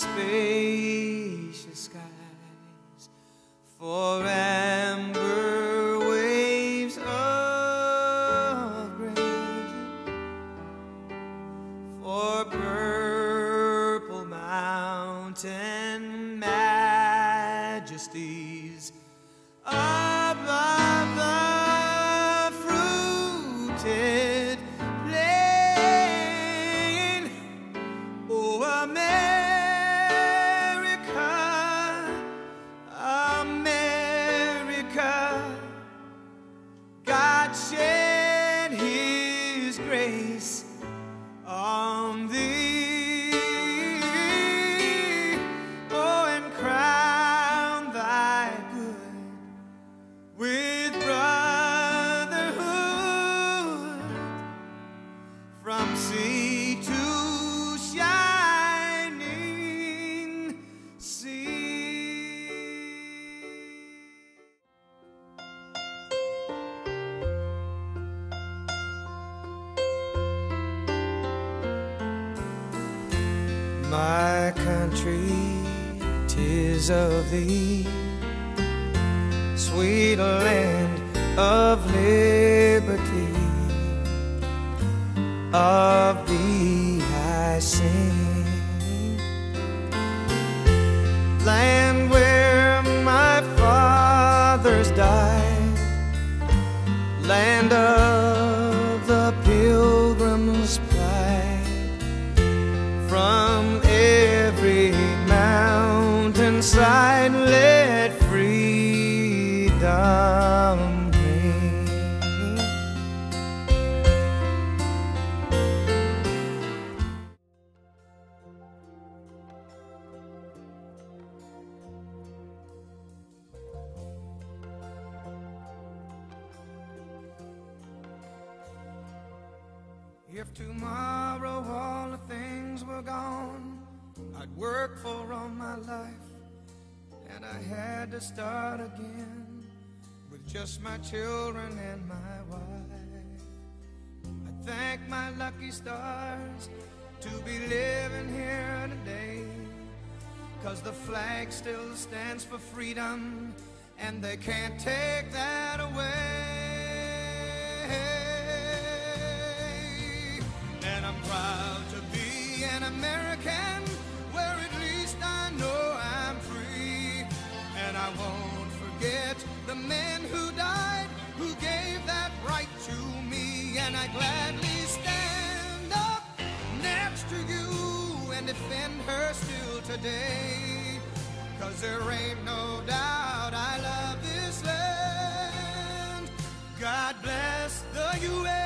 spacious skies for amber waves of grain, for purple mountain majesties grace My country, tis of thee, sweet land of liberty. Of thee I sing, mountainside let freedom ring. If tomorrow all the things were gone I'd work for all my life and I had to start again with just my children and my wife. I thank my lucky stars to be living here today. Cause the flag still stands for freedom and they can't take that away. And I'm proud to be an American the men who died, who gave that right to me. And I gladly stand up next to you and defend her still today. Cause there ain't no doubt I love this land. God bless the USA.